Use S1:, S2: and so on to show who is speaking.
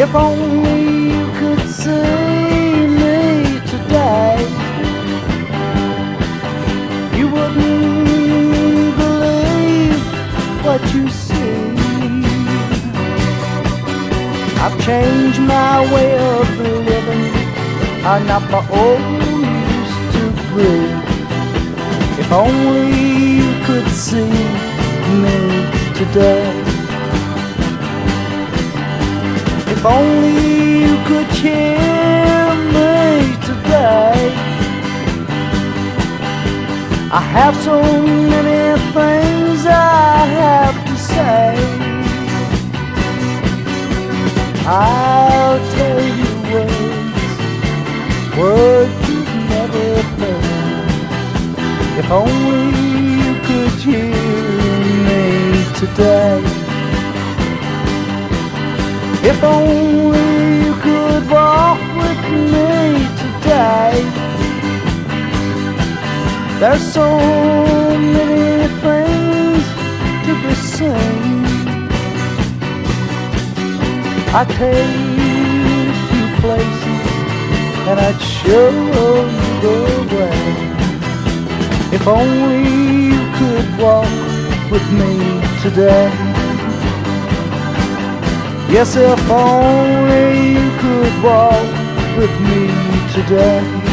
S1: If only you could see me today, you wouldn't believe what you see. I've changed my way of living. I'm not my old used to breathe. If only you could see me today. If only you could hear me today. I have so many things I have to say. I'll tell you words, words you've never heard. If only you could hear me today. If only you could walk with me today. There's so many things to be seen. I'd take you places and I'd show you the way. If only you could walk with me today. Yes, if only you could walk with me today.